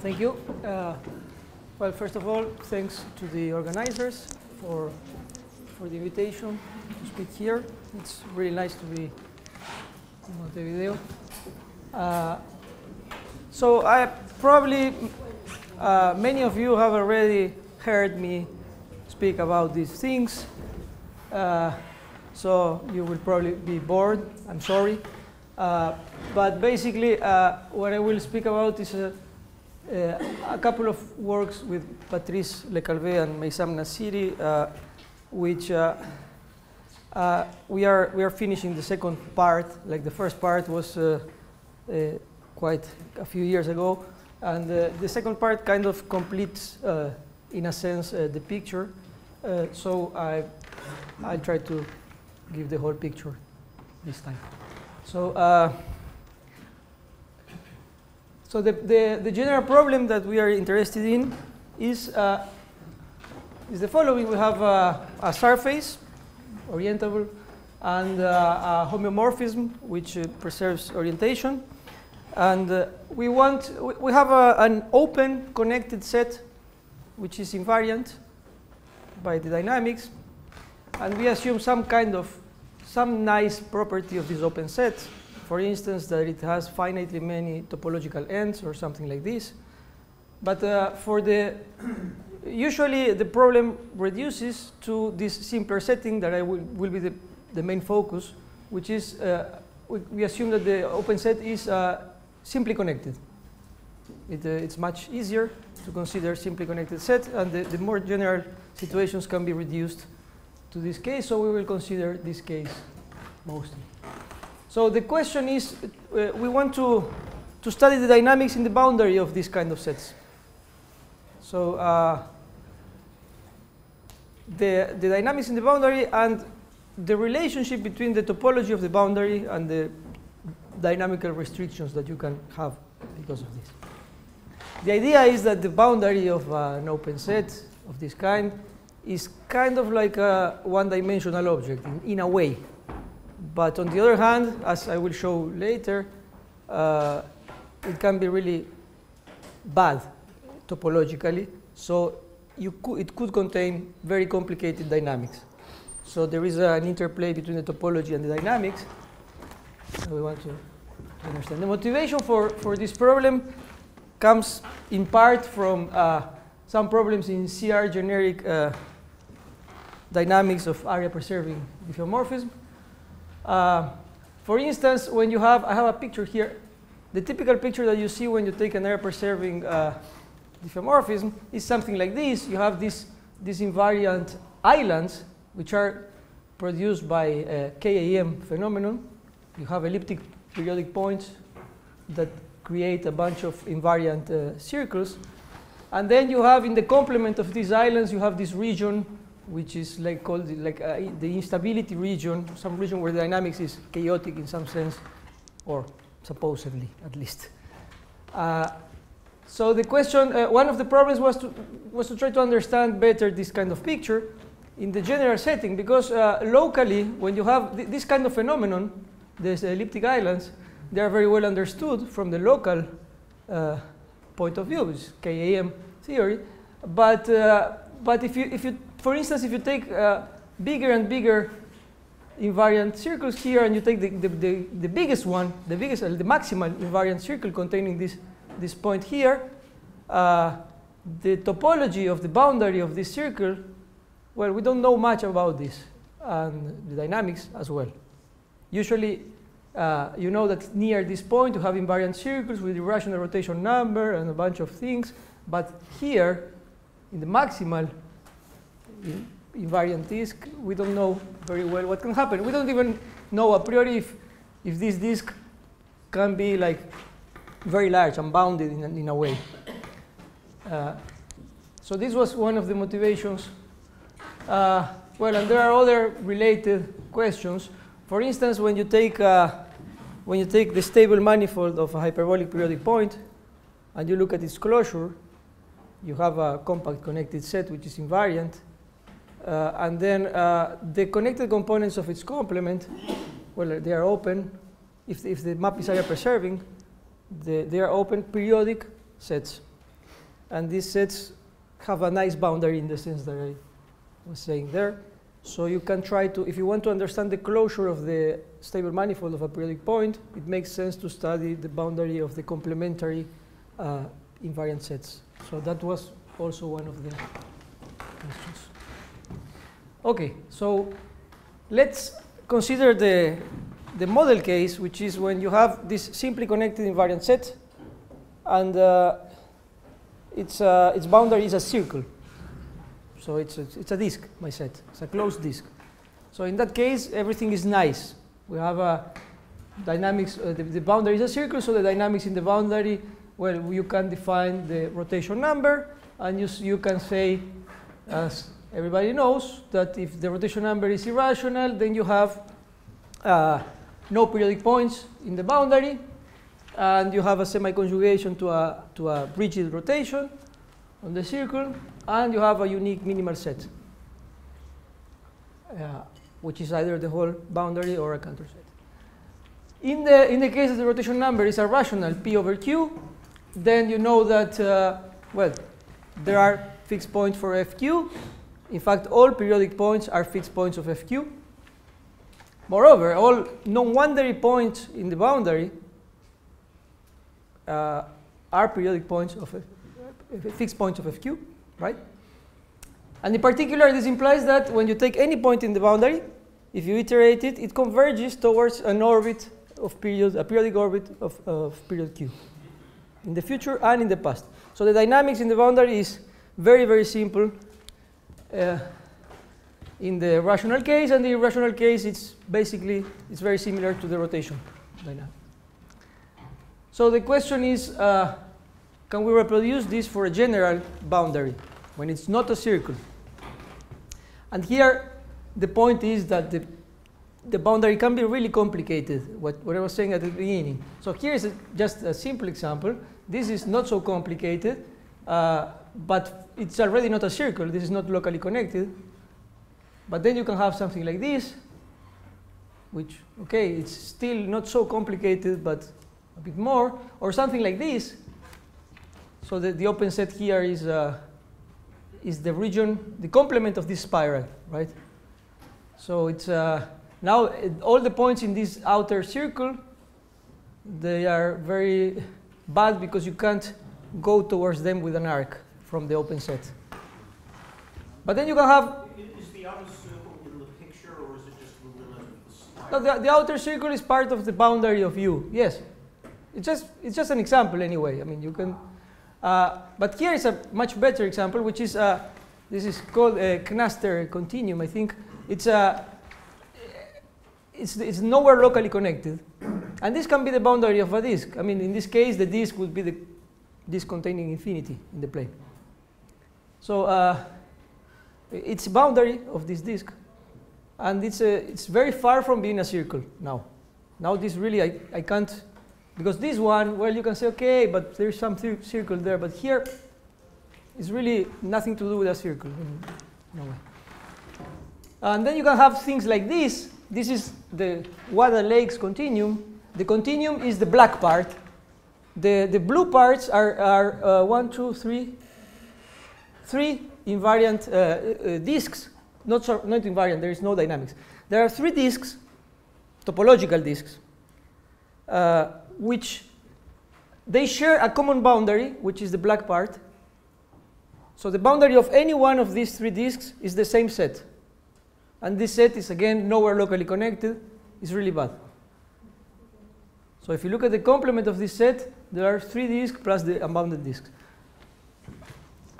Thank you. Uh, well, first of all, thanks to the organizers for, for the invitation to speak here. It's really nice to be in Montevideo. Uh, so I probably, uh, many of you have already heard me speak about these things. Uh, so you will probably be bored, I'm sorry. Uh, but basically, uh, what I will speak about is a, a couple of works with Patrice Le Calvez and Meysam Nassiri, uh, which uh, uh, we, are, we are finishing the second part. Like the first part was quite a few years ago. And the second part kind of completes, in a sense, the picture. so I, I'll try to give the whole picture this time. So, uh, so the, the, the, general problem that we are interested in is, uh, is the following. We have uh, a surface, orientable, and uh, a homeomorphism, which uh, preserves orientation. And uh, we want, we have a, an open connected set, which is invariant by the dynamics. And we assume some kind of some nice property of this open set. For instance, that it has finitely many topological ends or something like this. But uh, for the, usually the problem reduces to this simpler setting that I will, will be the, the main focus, which is uh, we, we, assume that the open set is uh, simply connected. It, uh, it's much easier to consider simply connected set, and the, the more general situations can be reduced to this case, so we will consider this case mostly. So the question is, uh, we want to, to study the dynamics in the boundary of this kind of sets. So uh, the, the dynamics in the boundary and the relationship between the topology of the boundary and the dynamical restrictions that you can have because of this. The idea is that the boundary of uh, an open set of this kind is kind of like a one-dimensional object in, in, a way. But on the other hand, as I will show later, uh, it can be really bad topologically. So it could contain very complicated dynamics. So there is an interplay between the topology and the dynamics. we want to, to understand. The motivation for, for this problem comes in part from uh, some problems in CR generic uh, dynamics of area preserving diffeomorphism. Uh, for instance, when you have, I have a picture here, the typical picture that you see when you take an area preserving uh, diffeomorphism is something like this. You have these, these invariant islands, which are produced by a KAM phenomenon. You have elliptic periodic points that create a bunch of invariant uh, circles. And then you have in the complement of these islands, you have this region which is like called the, like uh, the instability region, some region where the dynamics is chaotic in some sense, or supposedly at least. Uh, so the question, uh, one of the problems was to, was to try to understand better this kind of picture in the general setting, because uh, locally, when you have th this kind of phenomenon, these elliptic islands, they are very well understood from the local uh, point of view, which is KAM theory. But, uh, but if, you, if you for instance, if you take uh, bigger and bigger invariant circles here and you take the, the, the, the biggest one, the biggest, uh, the maximal invariant circle containing this, this point here, uh, the topology of the boundary of this circle, well, we don't know much about this and the dynamics as well. Usually, uh, you know that near this point you have invariant circles with irrational rotation number and a bunch of things, but here, in the maximal, invariant disk, we don't know very well what can happen. We don't even know a priori if, if this disk can be like very large and bounded in a, in a way. Uh, so this was one of the motivations. Uh, well, and there are other related questions. For instance, when you take uh, when you take the stable manifold of a hyperbolic periodic point and you look at its closure, you have a compact connected set which is invariant uh, and then uh, the connected components of its complement, well, they are open. If, the, if the map is area preserving, the, they are open periodic sets. and these sets have a nice boundary in the sense that I was saying there. So you can try to, if you want to understand the closure of the stable manifold of a periodic point, it makes sense to study the boundary of the complementary uh, invariant sets. So that was also one of the questions. Okay, so let's consider the, the model case, which is when you have this simply connected invariant set, and uh, its, uh, its boundary is a circle. So it's a, it's a disk, my set. It's a closed disk. So in that case, everything is nice. We have a dynamics, uh, the, the boundary is a circle, so the dynamics in the boundary, well, you can define the rotation number, and you, you can say, as everybody knows, that if the rotation number is irrational, then you have uh, no periodic points in the boundary, and you have a semi-conjugation to a, to a rigid rotation on the circle, and you have a unique minimal set, uh, which is either the whole boundary or a Cantor set. In the, in the case that the rotation number is a rational p over q, then you know that, uh, well, there are fixed points for fq. In fact, all periodic points are fixed points of fq. Moreover, all non-boundary points in the boundary uh, are periodic points of f fixed points of fq, right? And in particular, this implies that when you take any point in the boundary, if you iterate it, it converges towards an orbit of period, a periodic orbit of, of period q in the future and in the past. So the dynamics in the boundary is very, very simple uh, in the rational case, and the irrational case, it's basically, it's very similar to the rotation dynamic. So the question is, uh, can we reproduce this for a general boundary when it's not a circle? And here, the point is that the, the boundary can be really complicated, what, what I was saying at the beginning. So here is a, just a simple example. This is not so complicated, uh, but it's already not a circle. This is not locally connected. But then you can have something like this, which, okay, it's still not so complicated, but a bit more, or something like this. So the, the open set here is, uh, is the region, the complement of this spiral, right? So it's uh, now all the points in this outer circle, they are very bad because you can't go towards them with an arc from the open set. But then you can have. Is the outer circle in the picture, or is it just the limit of the spiral? No, the, the outer circle is part of the boundary of U. Yes, it's just it's just an example anyway. I mean, you can. Uh, but here is a much better example, which is uh, this is called a Knaster continuum. I think it's a it's, it's nowhere locally connected, and this can be the boundary of a disk. I mean, in this case, the disk would be the disk containing infinity in the plane. So uh, it's a boundary of this disk, and it's a, it's very far from being a circle now. Now this really I, I can't because this one, well, you can say, okay, but there's some circle there. But here, it's really nothing to do with a circle. No way. And then you can have things like this. This is the Wada Lakes continuum. The continuum is the black part. The, the blue parts are, are uh, one, two, three, three invariant uh, uh, disks. Not, so, not invariant, there is no dynamics. There are three disks, topological disks. Uh, which they share a common boundary, which is the black part. So the boundary of any one of these three disks is the same set. And this set is, again, nowhere locally connected. It's really bad. So if you look at the complement of this set, there are three disks plus the unbounded disks.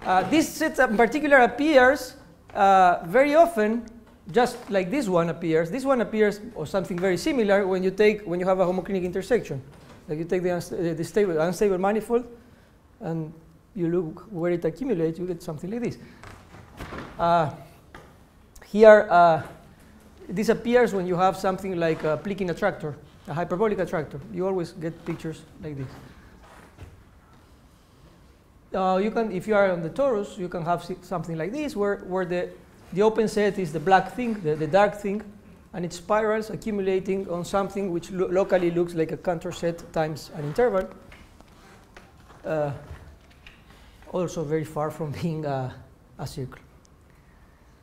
Uh, this set in particular appears uh, very often just like this one appears. This one appears or something very similar when you take when you have a homoclinic intersection. Like you take the, unsta the stable, unstable manifold and you look where it accumulates, you get something like this. Uh, here, uh, this appears when you have something like a Plykin attractor, a hyperbolic attractor. You always get pictures like this. Uh, you can, if you are on the torus, you can have something like this, where, where the, the open set is the black thing, the, the dark thing, and it spirals accumulating on something which lo locally looks like a Cantor set times an interval. Uh, also very far from being a, a circle.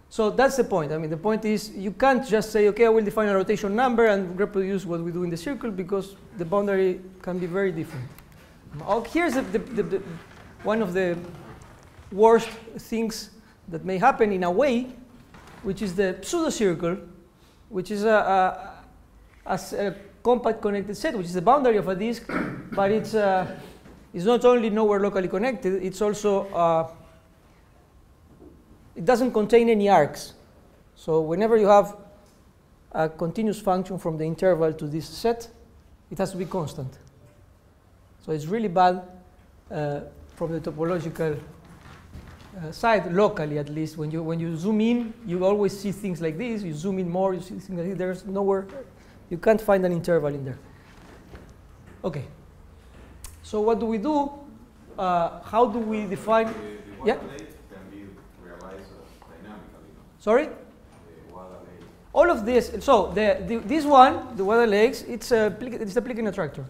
So that's the point. I mean, the point is you can't just say, okay, I will define a rotation number and reproduce what we do in the circle because the boundary can be very different. Oh, here's the, the, the, one of the worst things that may happen in a way, which is the pseudo-circle, which is a, a, a, a, compact connected set, which is the boundary of a disk, but it's, uh, it's not only nowhere locally connected, it's also uh, it doesn't contain any arcs. So whenever you have a continuous function from the interval to this set, it has to be constant. So it's really bad uh, from the topological uh, side, locally at least. When you, when you zoom in, you always see things like this. You zoom in more, you see things like this. There's nowhere, you can't find an interval in there. Okay. So what do we do? Uh, how do we define? yeah. Sorry? All of this, so the, the, this one, the Wada lakes, it's a, it's a Plykin attractor.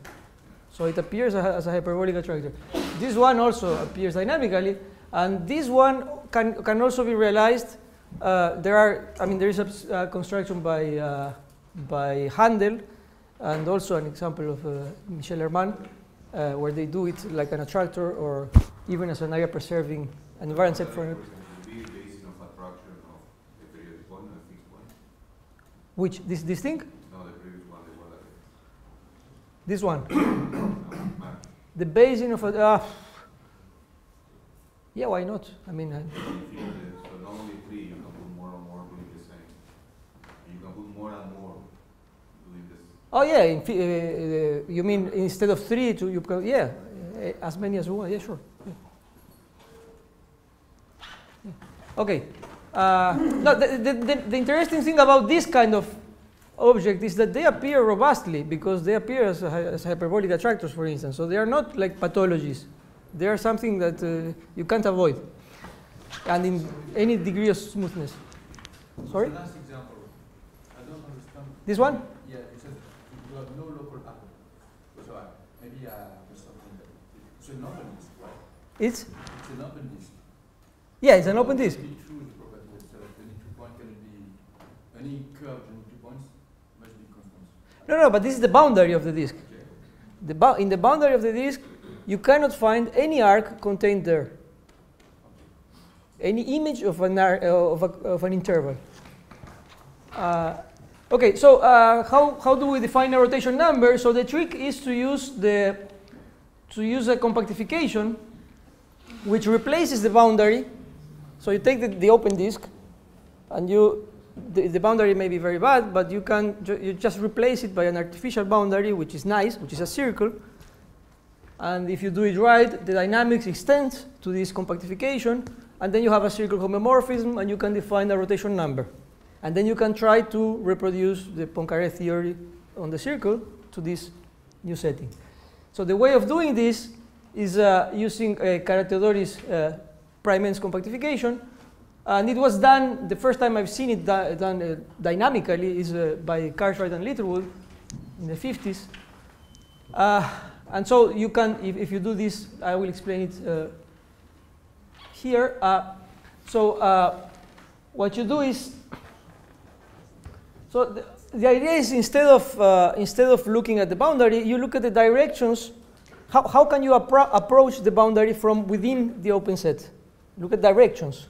So it appears as a hyperbolic attractor. This one also appears dynamically, and this one can, can also be realized. Uh, there are, I mean, there is a construction by, uh, by Handel, and also an example of uh, Michel Herman, uh, where they do it like an attractor or even as an area preserving invariant set for Which this this thing? No, the previous one, the one This one. the basin of a. Uh, yeah, why not? I mean. Uh, so not only three, you can put more and more doing the same. you can put more and more doing this. Oh yeah, in, uh, you mean instead of three, to you can yeah, as many as you want. Yeah, sure. Yeah. Yeah. Okay. Uh, no, the, the, the, the, interesting thing about this kind of object is that they appear robustly because they appear as, as hyperbolic attractors, for instance. So they are not like pathologies. They are something that uh, you can't avoid, and in any degree of smoothness. Sorry. last example. I don't understand. This one? Yeah, it says you have no local. So uh, maybe uh, something. It's an open disk, right? It's. It's an open disk. Yeah, it's an open disk. any curve in two points must be constant. No, no, but this is the boundary of the disk. The in the boundary of the disk, you cannot find any arc contained there. Any image of an, uh, of, a, of an interval. Uh, okay, so uh, how, how do we define a rotation number? So the trick is to use the to use a compactification which replaces the boundary. So you take the, the open disk and you the, the, boundary may be very bad, but you can ju you just replace it by an artificial boundary, which is nice, which is a circle. And if you do it right, the dynamics extends to this compactification, and then you have a circle homeomorphism, and you can define a rotation number. And then you can try to reproduce the Poincaré theory on the circle to this new setting. So the way of doing this is uh, using a Carathéodory's uh, prime ends compactification, and it was done, the first time I've seen it done uh, dynamically is uh, by Cartwright and Littlewood in the 50s. Uh, and so you can, if, if, you do this, I will explain it uh, here. Uh, so uh, what you do is, so the, the idea is instead of, instead of looking at the boundary, you look at the directions. How, how can you appro approach the boundary from within the open set? Look at directions.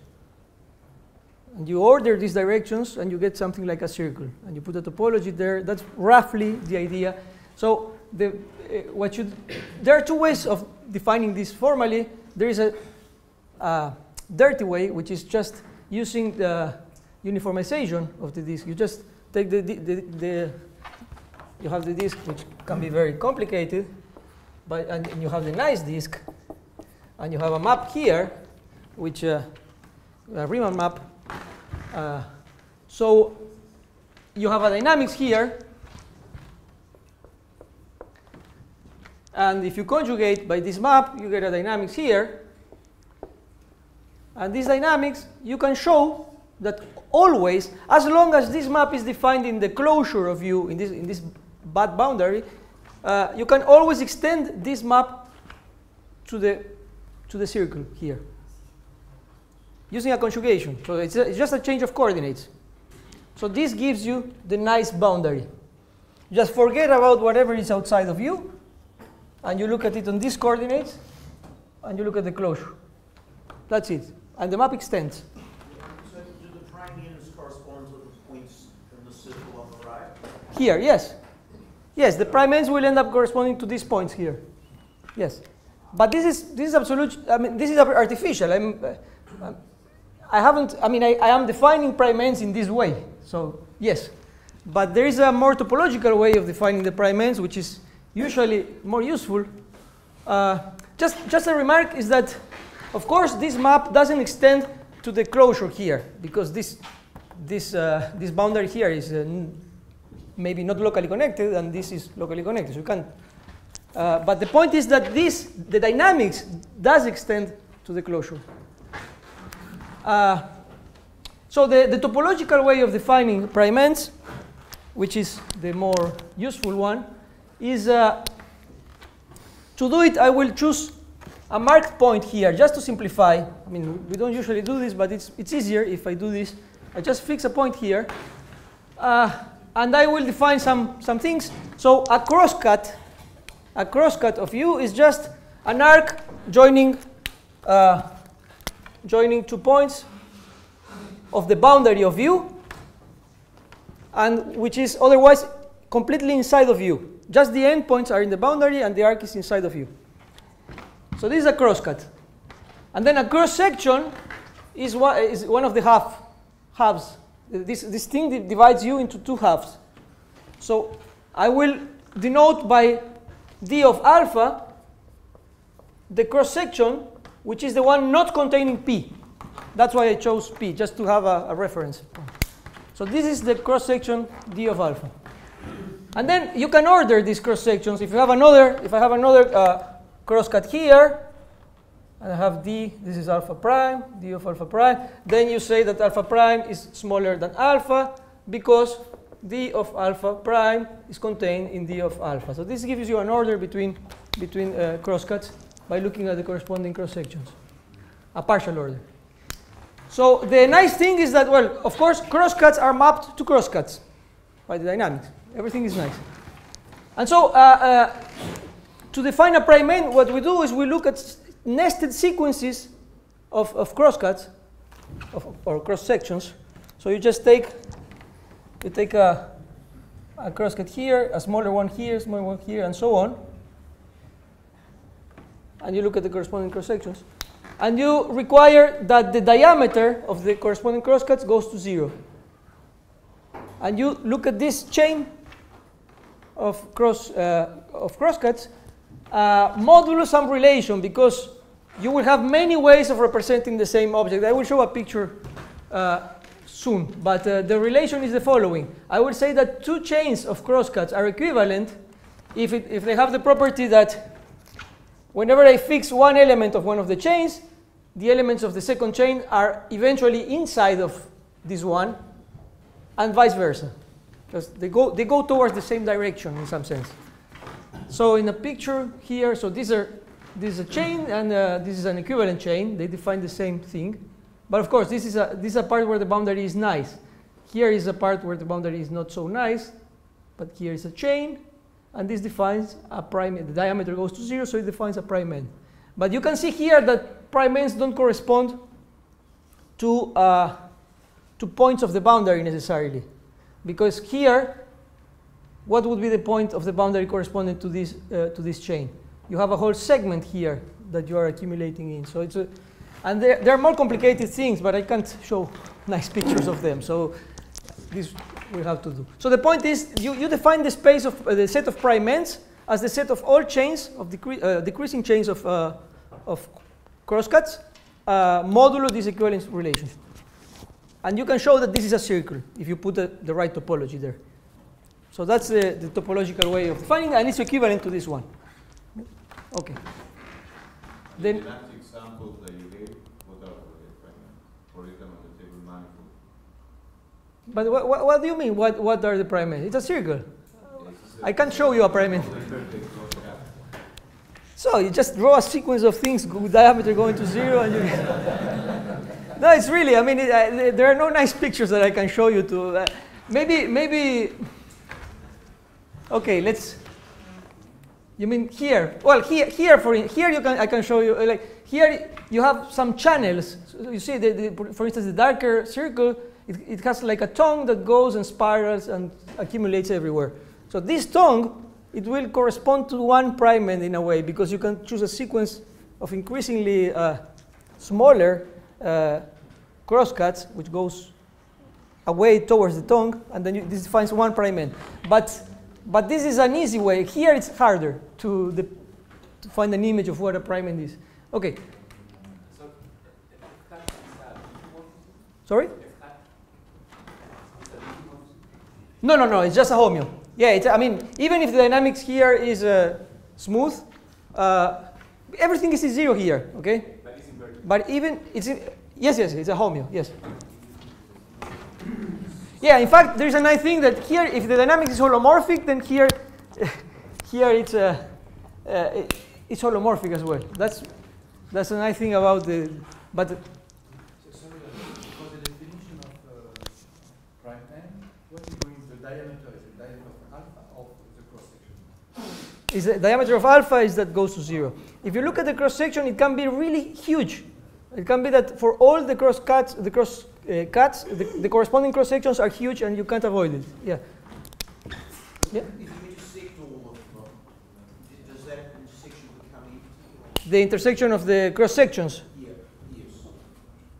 And you order these directions and you get something like a circle. And you put a topology there. That's roughly the idea. So the, uh, what you, there are two ways of defining this formally. There is a, dirty way, which is just using the uniformization of the disk. You just take the, the, the, the you have the disk, which can be very complicated, but and, and you have the nice disk, and you have a map here, which uh, a Riemann map, uh, so you have a dynamics here. And if you conjugate by this map, you get a dynamics here. And this dynamics, you can show that always, as long as this map is defined in the closure of U, in this, in this bad boundary, uh, you can always extend this map to the to the circle here using a conjugation. So it's, a, it's just a change of coordinates. So this gives you the nice boundary. Just forget about whatever is outside of you, and you look at it on these coordinates, and you look at the closure. That's it. And the map extends. So do the prime ends correspond to the points in the circle on the right? Here, yes. Yes, the prime ends will end up corresponding to these points here. Yes. But this is this is absolute. I mean, this is artificial. I'm, uh, I haven't. I mean, I, I am defining prime ends in this way. So yes, but there is a more topological way of defining the prime ends, which is usually more useful. Uh, just just a remark is that, of course, this map doesn't extend to the closure here because this this uh, this boundary here is uh, maybe not locally connected, and this is locally connected. So you can. Uh, but the point is that this, the dynamics, does extend to the closure. Uh, so the, the topological way of defining prime ends, which is the more useful one, is uh, to do it. I will choose a marked point here, just to simplify. I mean, we don't usually do this, but it's it's easier if I do this. I just fix a point here. Uh, and I will define some, some things. So a crosscut, a crosscut of U is just an arc joining, uh, joining two points of the boundary of U, and which is otherwise completely inside of U. Just the endpoints are in the boundary, and the arc is inside of U. So this is a crosscut. And then a cross section is one, is one of the half halves this, this thing divides U into two halves. So I will denote by d of alpha the cross section, which is the one not containing p. That's why I chose p, just to have a, a reference. So this is the cross section d of alpha. And then you can order these cross sections. If you have another, if I have another uh, crosscut here, and I have d, this is alpha prime, d of alpha prime, then you say that alpha prime is smaller than alpha because d of alpha prime is contained in d of alpha. So this gives you an order between, between uh, crosscuts by looking at the corresponding cross sections, a partial order. So the nice thing is that, well, of course, crosscuts are mapped to crosscuts by the dynamics. Everything is nice. And so uh, uh, to define a prime end, what we do is we look at nested sequences of, of crosscuts of, or cross sections. So you just take you take a, a crosscut here, a smaller one here, smaller one here, and so on. And you look at the corresponding cross sections. And you require that the diameter of the corresponding crosscuts goes to zero. And you look at this chain of cross uh, of crosscuts uh, modulo some relation because you will have many ways of representing the same object. I will show a picture uh, soon, but uh, the relation is the following. I will say that two chains of crosscuts are equivalent if, it, if they have the property that whenever I fix one element of one of the chains, the elements of the second chain are eventually inside of this one, and vice versa. Because they go, they go towards the same direction in some sense. So in a picture here, so these are this is a chain and uh, this is an equivalent chain. They define the same thing. But of course, this is, a, this is a part where the boundary is nice. Here is a part where the boundary is not so nice, but here is a chain, and this defines a prime, end. the diameter goes to zero, so it defines a prime end. But you can see here that prime ends don't correspond to, uh, to points of the boundary necessarily. Because here, what would be the point of the boundary corresponding to this, uh, to this chain? you have a whole segment here that you are accumulating in. So it's a, and there, there are more complicated things, but I can't show nice pictures of them. So this we have to do. So the point is, you, you define the space of uh, the set of prime ends as the set of all chains of decre uh, decreasing chains of, uh, of crosscuts uh, modulo this equivalence relation. And you can show that this is a circle if you put the, right topology there. So that's the, the topological way of defining, and it's equivalent to this one. Okay. Then the last examples that you gave, what are the For example, the stable manifold. But what, what, what, do you mean? What, what are the prime ends? It's a circle. I can't show you a prime. So you just draw a sequence of things diameter going to zero, and you. no, it's really. I mean, it, uh, there are no nice pictures that I can show you. To uh, maybe, maybe. Okay, let's. You mean here? Well, here, here for here you can I can show you like here you have some channels. So you see, the, the, for instance, the darker circle it, it has like a tongue that goes and spirals and accumulates everywhere. So this tongue it will correspond to one prime end in a way because you can choose a sequence of increasingly uh, smaller uh, crosscuts which goes away towards the tongue and then you, this defines one prime end. But but this is an easy way. Here it's harder to, the, to find an image of what a prime end is. Okay. So, if that is that Sorry? if that is that homeomorphism, No, no, no. It's just a homeo. Yeah. It's, I mean, even if the dynamics here is uh, smooth, uh, everything is zero here. Okay. but it's inverted. But even it's in, yes, yes, it's a homeo. Yes. Yeah. In fact, there's a nice thing that here, if the dynamics is holomorphic, then here, here it's uh, uh, it- it's holomorphic as well. That's that's a nice thing about the. But So, sorry, uh, for the definition of uh, prime end, what is going the diameter? Is the diameter of alpha of the cross section? Is the diameter of alpha is that goes to zero. If you look at the cross section, it can be really huge. It can be that for all the cross cuts, the cross uh, cuts, the, the corresponding cross sections are huge, and you can't avoid it. Yeah. Yeah. If you intersect all of them, d- does that intersection? The intersection of the cross sections. Yeah, yes.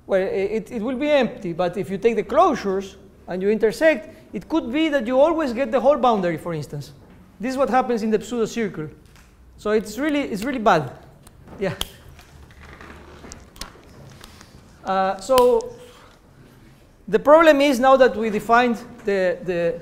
Well, it, it will be empty, but if you take the closures and you intersect, it could be that you always get the whole boundary, for instance. This is what happens in the pseudo circle. So it's really, it's really bad. Yeah. Uh, so the problem is now that we defined the, the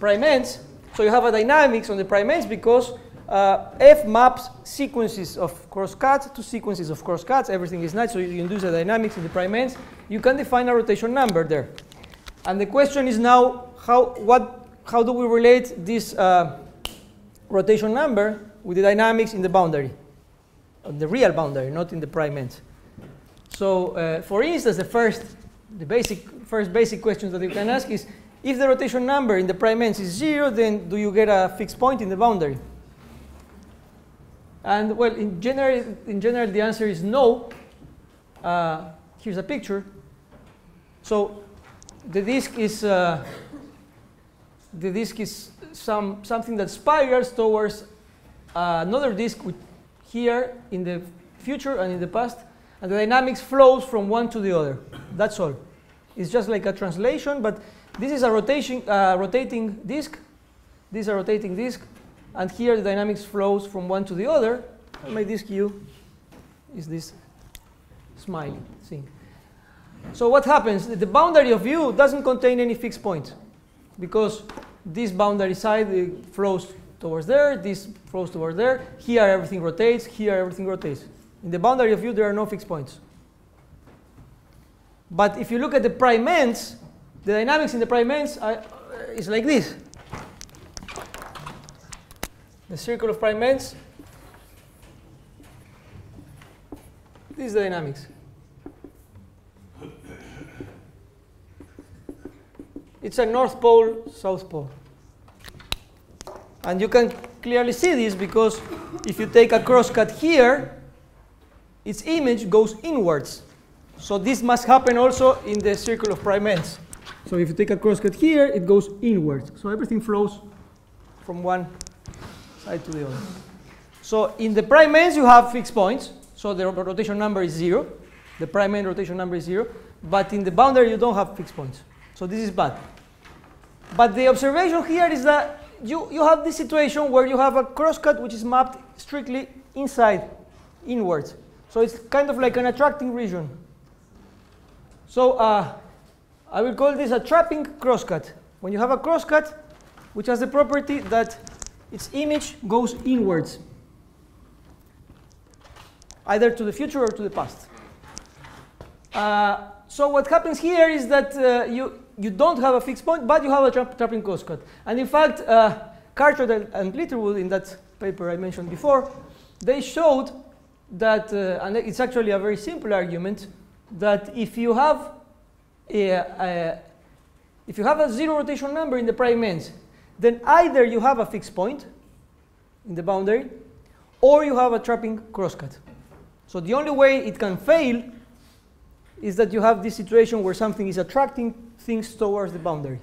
prime ends, so you have a dynamics on the prime ends because uh, F maps sequences of crosscuts to sequences of crosscuts. Everything is nice, so you induce a dynamics in the prime ends. You can define a rotation number there. And the question is now, how, what, how do we relate this uh, rotation number with the dynamics in the boundary, on the real boundary, not in the prime ends? So, uh, for instance, the first, the basic, first basic question that you can ask is, if the rotation number in the prime ends is zero, then do you get a fixed point in the boundary? And well, in general, in general, the answer is no. Uh, here's a picture. So, the disk is uh, the disk is some something that spirals towards uh, another disk here in the future and in the past, and the dynamics flows from one to the other. That's all. It's just like a translation, but this is a rotation, uh, rotating disk. This is a rotating disk, and here the dynamics flows from one to the other. And my disk U is this smiley thing. So what happens? The boundary of U doesn't contain any fixed point because this boundary side flows towards there, this flows towards there. Here everything rotates, here everything rotates. In the boundary of U there are no fixed points. But if you look at the prime ends, the dynamics in the prime ends are, uh, is like this. The circle of prime ends. This is the dynamics. It's a north pole, south pole. And you can clearly see this because if you take a crosscut here, its image goes inwards. So this must happen also in the circle of prime ends. So if you take a crosscut here, it goes inwards. So everything flows from one side to the other. So in the prime ends, you have fixed points. So the rotation number is zero. The prime end rotation number is zero. But in the boundary, you don't have fixed points. So this is bad. But the observation here is that you, you have this situation where you have a crosscut which is mapped strictly inside, inwards. So it's kind of like an attracting region. So uh, I will call this a trapping crosscut. When you have a crosscut which has the property that its image goes inwards, either to the future or to the past. Uh, so what happens here is that uh, you, you don't have a fixed point, but you have a tra trapping crosscut. And in fact, uh, Cartwright and, and Littlewood in that paper I mentioned before, they showed that, uh, and it's actually a very simple argument, that if you have a, a, if you have a zero rotation number in the prime ends, then either you have a fixed point in the boundary, or you have a trapping crosscut. So the only way it can fail is that you have this situation where something is attracting things towards the boundary.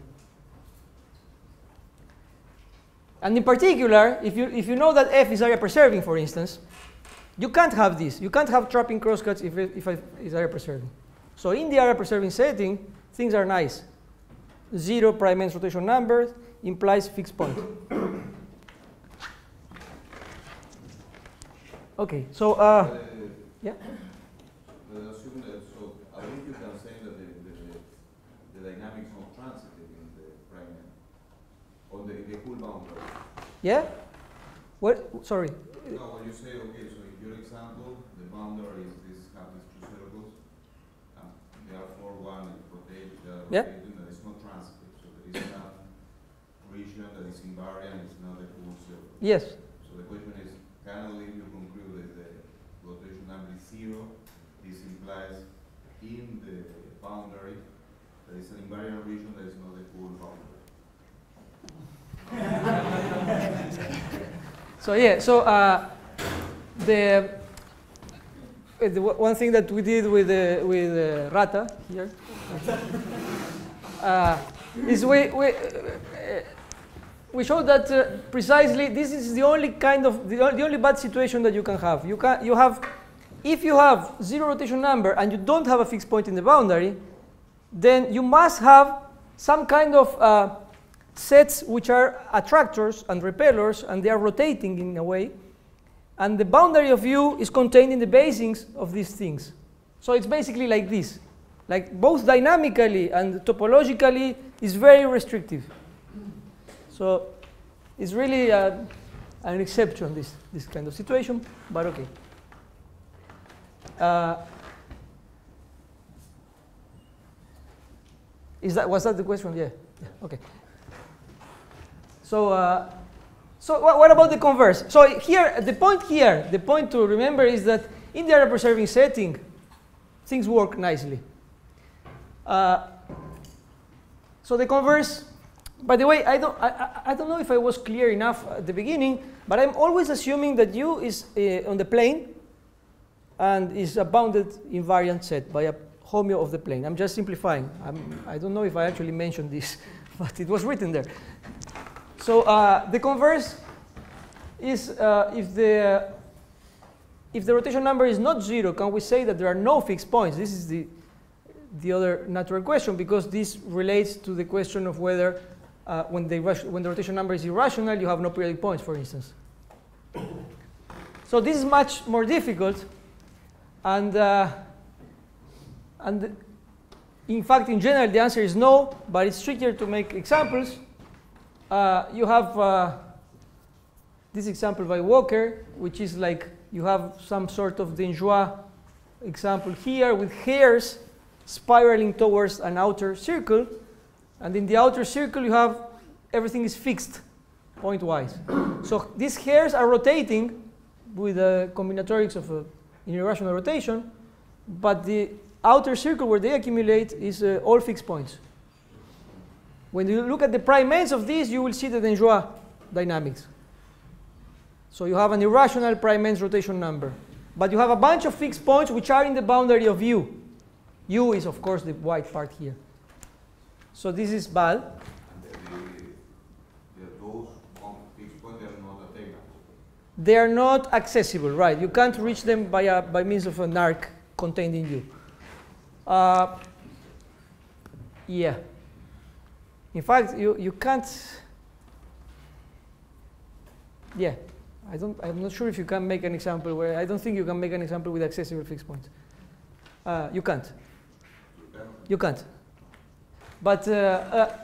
And in particular, if you, if you know that f is area preserving, for instance, you can't have this. You can't have trapping crosscuts if, it, if it is area preserving. So in the area preserving setting, things are nice. Zero prime ends rotation number implies fixed point. okay, so Uh, yeah. uh, assume that, so I think you can say that the, the, the dynamics not transitive in the prime end, the, in the cool boundary. yeah? What? Sorry. No, when you say, okay, so in your example, the boundary is this, have these two circles, um, they are four one and rotate, they are Yeah. rotating, that is not transitive, so there is a region that is invariant, it's not a full circle. Yes. So the question is, can only you conclude that the rotation number is zero, this implies in the boundary, there is an invariant region that is not a full boundary. So yeah, so uh, the, uh, the one thing that we did with uh, with uh, Rata here uh, is we we, uh, we showed that uh, precisely this is the only kind of the, the only bad situation that you can have. You can you have if you have zero rotation number and you don't have a fixed point in the boundary, then you must have some kind of uh, sets which are attractors and repellers and they are rotating in a way and the boundary of u is contained in the basins of these things. So it's basically like this. Like both dynamically and topologically is very restrictive. So it's really uh, an exception this this kind of situation but okay. Uh, is that was that the question? Yeah, yeah okay so, uh, so what, what about the converse? So here, the point here, the point to remember is that in the area preserving setting, things work nicely. Uh, so the converse, by the way, I don't, I, I, I don't know if I was clear enough at the beginning, but I'm always assuming that U is uh, on the plane and is a bounded invariant set by a homeo of the plane. I'm just simplifying. I'm, I don't know if I actually mentioned this, but it was written there. So uh, the converse is uh, if the if the rotation number is not zero, can we say that there are no fixed points? This is the the other natural question because this relates to the question of whether uh, when the when the rotation number is irrational, you have no periodic points, for instance. So this is much more difficult, and uh, and in fact, in general, the answer is no, but it's trickier to make examples uh, you have uh, this example by Walker, which is like you have some sort of Denjoy example here with hairs spiraling towards an outer circle. And in the outer circle, you have everything is fixed point-wise. so these hairs are rotating with the combinatorics of a, in irrational rotation, but the outer circle where they accumulate is uh, all fixed points. When you look at the prime ends of these, you will see the Denjoy dynamics. So you have an irrational prime ends rotation number. But you have a bunch of fixed points which are in the boundary of U. U is, of course, the white part here. So this is bad. And the, the, the, those fixed point, they are not. They are not accessible, right? You can't reach them by, a, by means of an arc contained in U. Uh, yeah. In fact, you, you can't. Yeah, I don't. I'm not sure if you can make an example where I don't think you can make an example with accessible fixed points. Uh, you can't. You can, You can't. But uh, uh,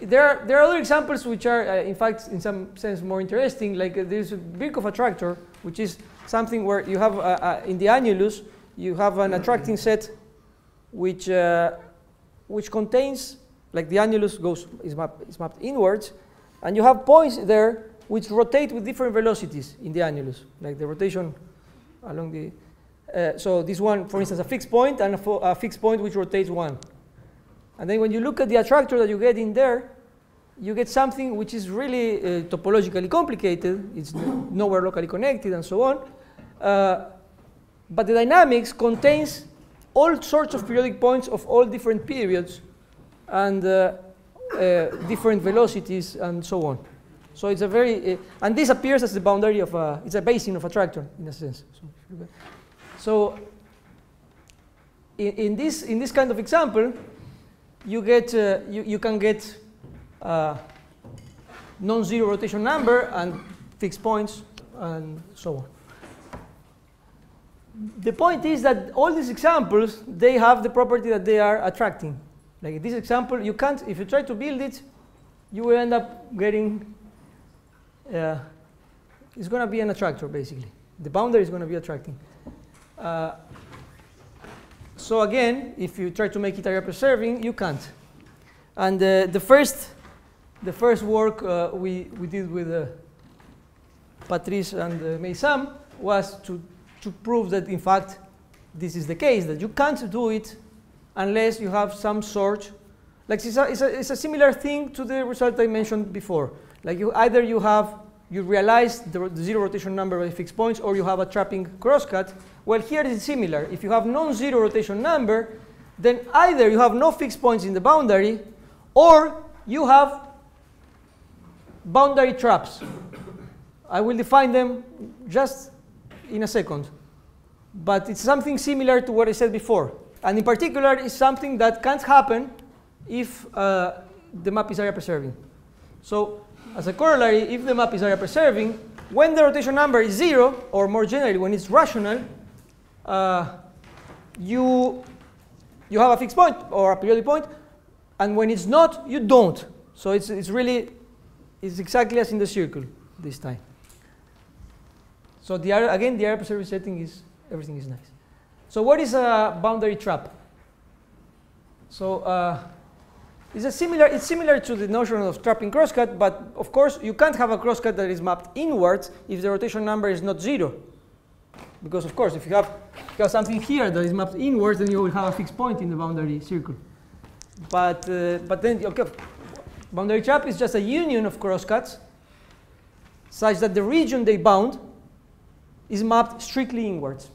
there are there are other examples which are, uh, in fact, in some sense more interesting. Like uh, there's a Birkhoff attractor, which is something where you have uh, in the annulus you have an attracting set, which which contains like the annulus goes is mapped is mapped inwards, and you have points there which rotate with different velocities in the annulus, like the rotation along the. Uh, so this one, for instance, a fixed point and a, a fixed point which rotates one. And then when you look at the attractor that you get in there, you get something which is really uh, topologically complicated. It's nowhere locally connected and so on. Uh, but the dynamics contains all sorts of periodic points of all different periods and uh, uh, different velocities and so on. So it's a very, uh, and this appears as the boundary of a, it's a basin of attractor in a sense. So, so in, in, this, in this kind of example, you, get, you, you can get non-zero rotation number and fixed points and so on. The point is that all these examples, they have the property that they are attracting. Like this example, you can't, if you try to build it, you will end up getting, uh, it's going to be an attractor basically. The boundary is going to be attracting. Uh, so again, if you try to make it area preserving, you can't. And uh, the first, the first work uh, we, we did with uh, Patrice and uh, was to, to prove that in fact this is the case, that you can't do it unless you have some sort, like it's a, it's a, it's a similar thing to the result I mentioned before. Like you, either you have, you realize the, the zero rotation number by fixed points or you have a trapping crosscut. Well, here it is similar. If you have non-zero rotation number, then either you have no fixed points in the boundary or you have boundary traps. I will define them just in a second. But it's something similar to what I said before. And in particular, it's something that can't happen if uh, the map is area preserving. So, as a corollary, if the map is area preserving, when the rotation number is zero, or more generally, when it's rational, uh, you, you have a fixed point or a periodic point, and when it's not, you don't. So it's, it's really, it's exactly as in the circle this time. So the again, the area preserving setting is, everything is nice. So what is a boundary trap? So uh, it's a similar, it's similar to the notion of trapping crosscut, but of course you can't have a crosscut that is mapped inwards if the rotation number is not zero. Because of course, if you have, if you have something here that is mapped inwards, then you will have a fixed point in the boundary circle. But, uh, but then, okay, boundary trap is just a union of crosscuts such that the region they bound is mapped strictly inwards,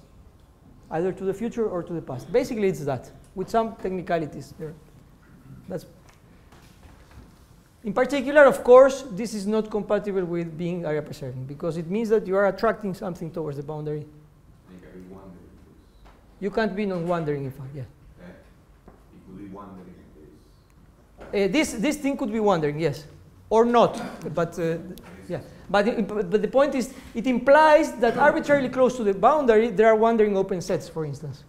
either to the future or to the past. Basically, it's that, with some technicalities there. That's in particular, of course, this is not compatible with being area preserving because it means that you are attracting something towards the boundary. They can be wandering. You can't be non-wandering, in fact, yeah. It could be wandering. Uh, this, this thing could be wandering, yes, or not, but uh, yeah. But, it- but the point is, it implies that arbitrarily close to the boundary, there are wandering open sets, for instance.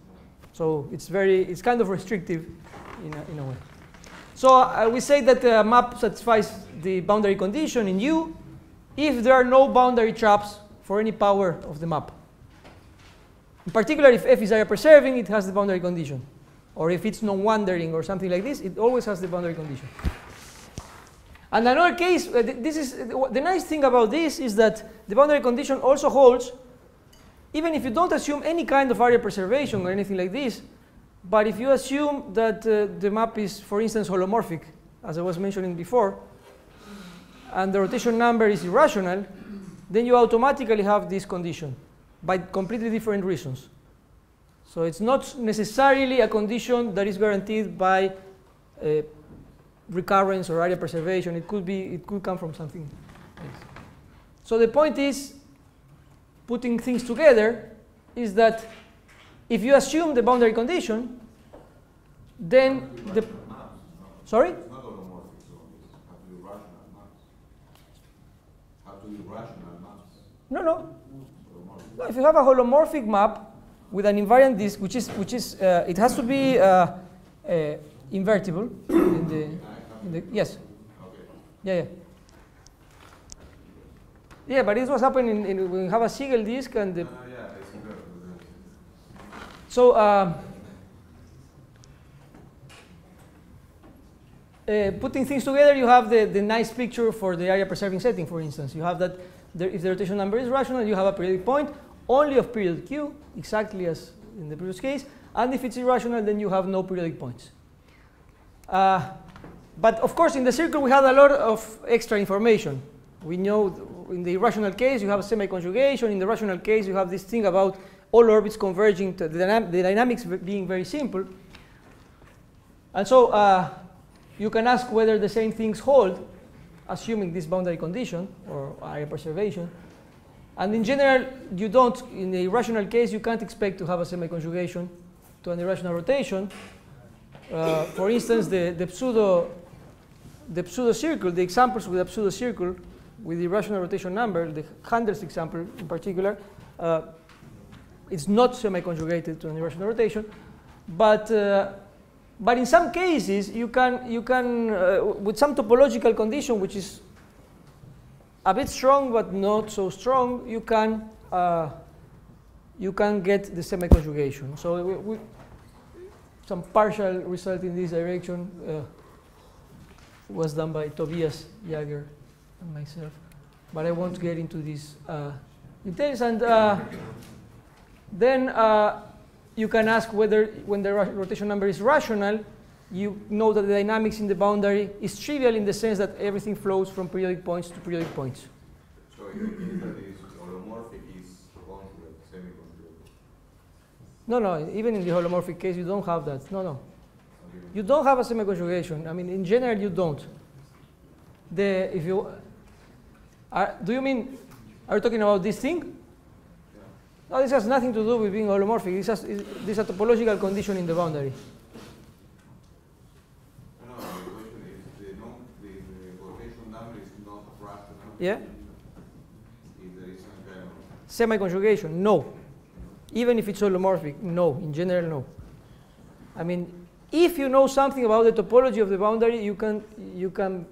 So it's very, it's kind of restrictive in a, in a way. So uh, we say that the map satisfies the boundary condition in U if there are no boundary traps for any power of the map. In particular, if F is area preserving, it has the boundary condition. Or if it's non-wandering or something like this, it always has the boundary condition. And another case, uh, th- this is uh, the nice thing about this is that the boundary condition also holds, even if you don't assume any kind of area preservation or anything like this, but if you assume that uh, the map is, for instance, holomorphic, as I was mentioning before, and the rotation number is irrational, then you automatically have this condition by completely different reasons. So it's not necessarily a condition that is guaranteed by uh, recurrence or area preservation. It could be, it could come from something else. So the point is, putting things together, is that if you assume the boundary condition, then the sorry. It's not holomorphic, so it's have to be rational maps. Have to be rational maps. No, no. No, if you have a holomorphic map with an invariant disk, which is which is uh, it has to be uh, uh, invertible in the, the yes, Okay. yeah, yeah. Yeah, but this was happening in, when you have a Siegel disk and the, Ah, yeah, so um, uh, putting things together, you have the, the nice picture for the area preserving setting, for instance. You have that there, if the rotation number is rational, you have a periodic point only of period q, exactly as in the previous case. And if it's irrational, then you have no periodic points. Uh, but of course, in the circle, we had a lot of extra information. We know in the irrational case, you have a semi-conjugation. In the rational case, you have this thing about all orbits converging to the, dynam the dynamics being very simple. And so uh, you can ask whether the same things hold, assuming this boundary condition or area preservation. And in general, you don't, in the irrational case, you can't expect to have a semi-conjugation to an irrational rotation. Uh, for instance, the, the pseudo the pseudo circle, the examples with a pseudo circle with the irrational rotation number, the Handels example in particular, uh, it's not semi-conjugated to an irrational rotation, but uh, but in some cases you can you can uh, with some topological condition which is a bit strong but not so strong, you can uh, you can get the semi-conjugation. So we, we, some partial result in this direction uh, was done by Tobias Jäger and myself, but I won't get into these uh, details. And uh, then uh, you can ask whether, when the rotation number is rational, you know that the dynamics in the boundary is trivial in the sense that everything flows from periodic points to periodic points. So in the case that is holomorphic is. No, no, even in the holomorphic case, you don't have that. No, no. You don't have a semi-conjugation. I mean, in general, you don't. The, if you, are, do you mean, are you talking about this thing? No, this has nothing to do with being holomorphic. This, has, this is a topological condition in the boundary. No, the question is, the, no, the, the rotation number is not rational. Yeah? If there is some kind of, Semi-conjugation, no. Even if it's holomorphic, no. In general, no. I mean, if you know something about the topology of the boundary, you can, you can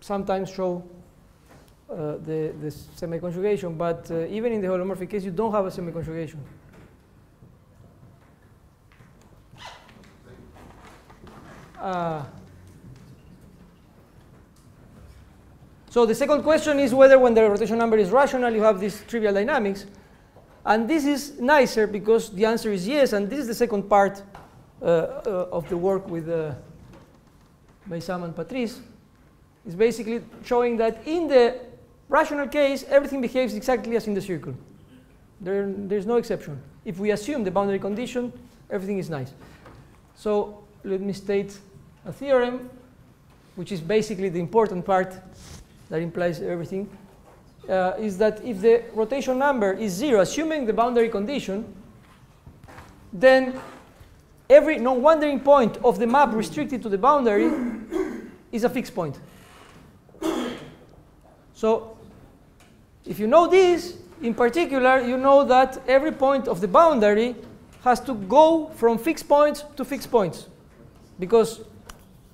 sometimes show uh, the, the semi-conjugation, but uh, even in the holomorphic case, you don't have a semi-conjugation. Uh, so the second question is whether when the rotation number is rational, you have this trivial dynamics. And this is nicer because the answer is yes, and this is the second part of the work with uh, and Patrice is basically showing that in the rational case, everything behaves exactly as in the circle. There, there's no exception. If we assume the boundary condition, everything is nice. So let me state a theorem, which is basically the important part that implies everything, uh, is that if the rotation number is zero, assuming the boundary condition, then every non-wandering point of the map restricted to the boundary is a fixed point. So if you know this, in particular, you know that every point of the boundary has to go from fixed points to fixed points because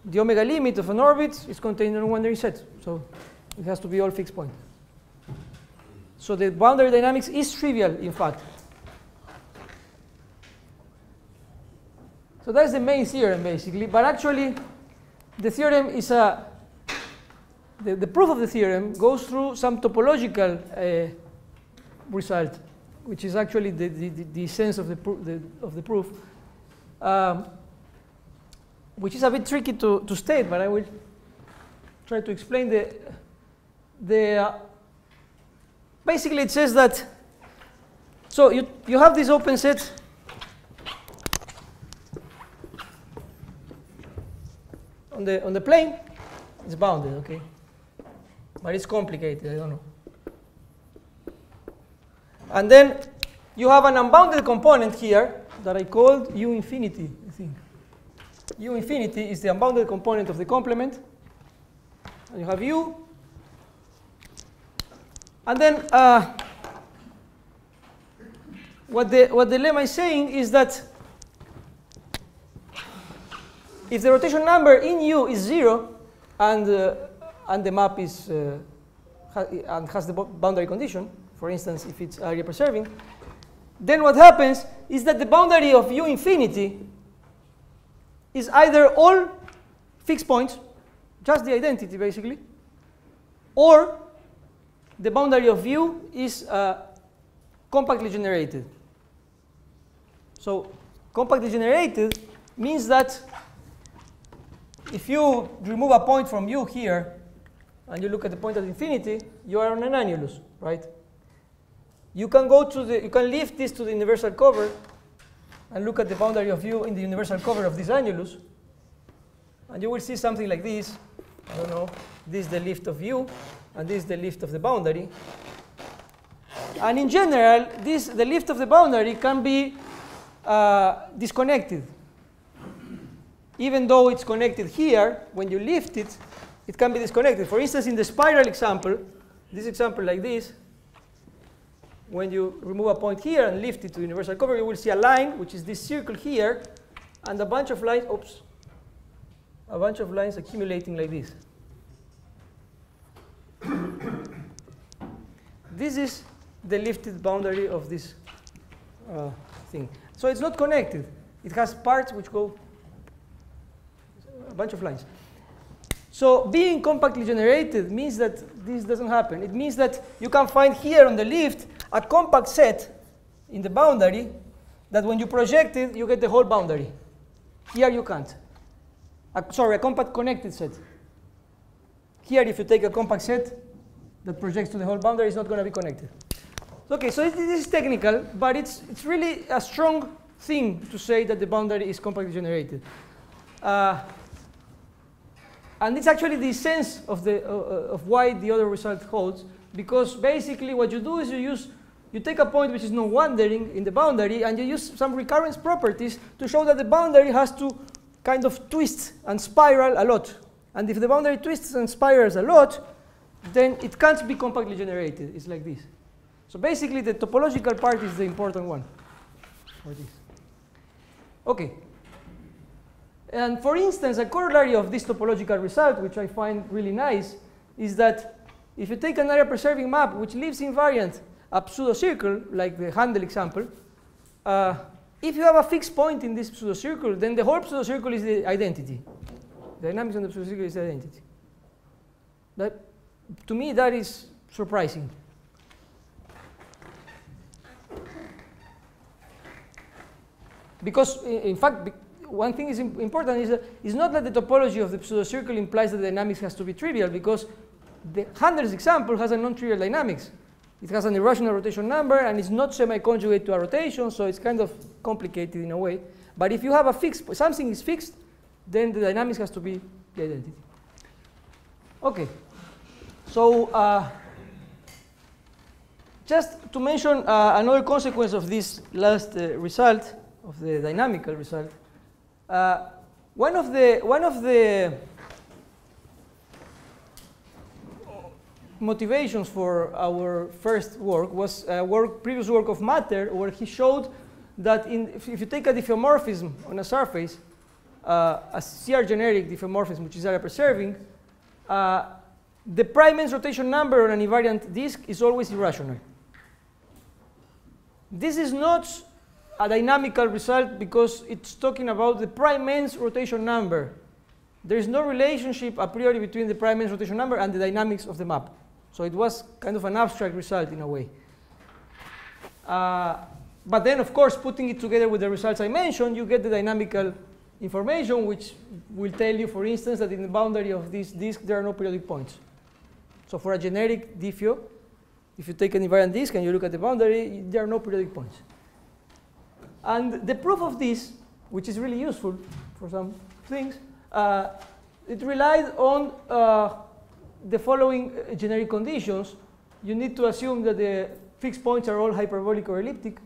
the omega limit of an orbit is contained in a wandering set. So it has to be all fixed points. So the boundary dynamics is trivial, in fact. So that's the main theorem, basically. But actually, the theorem is a the, the proof of the theorem goes through some topological uh, result, which is actually the, the, the sense of the, the, of the proof, um, which is a bit tricky to, to state, but I will try to explain the, the uh, basically it says that, so you, you have this open set on the, on the plane, it's bounded, okay? But it's complicated, I don't know. And then you have an unbounded component here that I called U infinity, I think. U infinity is the unbounded component of the complement. And you have U. And then uh, what, the, what the lemma is saying is that if the rotation number in U is 0 and, uh, and the map is, uh, ha and has the boundary condition, for instance, if it's area preserving, then what happens is that the boundary of U infinity is either all fixed points just the identity basically, or the boundary of U is uh, compactly generated. So compactly generated means that if you remove a point from U here and you look at the point at infinity, you are on an annulus, right? You can go to the, you can lift this to the universal cover and look at the boundary of U in the universal cover of this annulus, and you will see something like this. I don't know, this is the lift of U, and this is the lift of the boundary. And in general, this, the lift of the boundary can be uh, disconnected. Even though it's connected here, when you lift it, it can be disconnected. For instance, in the spiral example, this example like this, when you remove a point here and lift it to universal cover, you will see a line, which is this circle here, and a bunch of lines, oops, a bunch of lines accumulating like this. this is the lifted boundary of this uh, thing. So it's not connected. It has parts which go a bunch of lines. So being compactly generated means that this doesn't happen. It means that you can find here on the lift a compact set in the boundary that when you project it, you get the whole boundary. Here you can't. A, sorry, a compact connected set. Here, if you take a compact set that projects to the whole boundary, it's not going to be connected. Okay, so this is technical, but it's, it's really a strong thing to say that the boundary is compactly generated. Uh, and it's actually the sense of, the, uh, uh, of why the other result holds, because basically what you do is you use, you take a point which is non-wandering in the boundary, and you use some recurrence properties to show that the boundary has to kind of twist and spiral a lot. And if the boundary twists and spirals a lot, then it can't be compactly generated. It's like this. So basically, the topological part is the important one for this. Okay. And for instance, a corollary of this topological result, which I find really nice, is that if you take an area preserving map which leaves invariant a pseudo circle, like the Handel example, uh, if you have a fixed point in this pseudo circle, then the whole pseudo circle is the identity. The dynamics on the pseudo circle is the identity. That, to me, that is surprising. Because, in fact, one thing is important is that it's not that the topology of the pseudo-circle implies that the dynamics has to be trivial, because the Handel's example has a non-trivial dynamics. It has an irrational rotation number, and it's not semi-conjugate to a rotation, so it's kind of complicated in a way. But if you have a fixed, something is fixed, then the dynamics has to be the identity. Okay, so uh, just to mention uh, another consequence of this last uh, result, of the dynamical result, uh, one of the one of the motivations for our first work was a work, previous work of Mather, where he showed that in, if, if you take a diffeomorphism on a surface, uh, a CR generic diffeomorphism, which is area preserving, uh, the prime ends rotation number on an invariant disk is always irrational. This is not a dynamical result because it's talking about the prime ends rotation number. There is no relationship a priori between the prime ends rotation number and the dynamics of the map. So it was kind of an abstract result in a way. Uh, but then, of course, putting it together with the results I mentioned, you get the dynamical information, which will tell you, for instance, that in the boundary of this disk, there are no periodic points. So for a generic diffeo, if you take an invariant disk and you look at the boundary, there are no periodic points. And the proof of this, which is really useful for some things, uh, it relies on uh, the following uh, generic conditions. You need to assume that the fixed points are all hyperbolic or elliptic,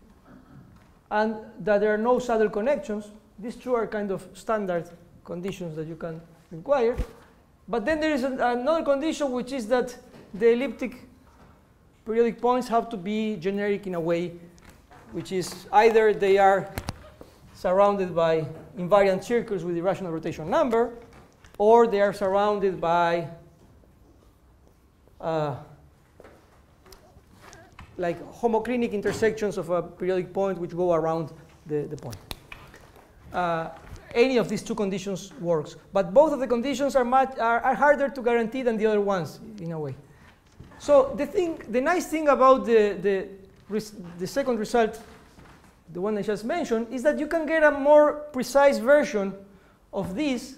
and that there are no saddle connections. These two are kind of standard conditions that you can require. But then there is an, another condition, which is that the elliptic periodic points have to be generic in a way which is either they are surrounded by invariant circles with irrational rotation number, or they are surrounded by uh, like homoclinic intersections of a periodic point which go around the, the point. Uh, any of these two conditions works. But both of the conditions are, much, are, are harder to guarantee than the other ones, in a way. So the thing, the nice thing about the, the, the second result, the one I just mentioned, is that you can get a more precise version of this,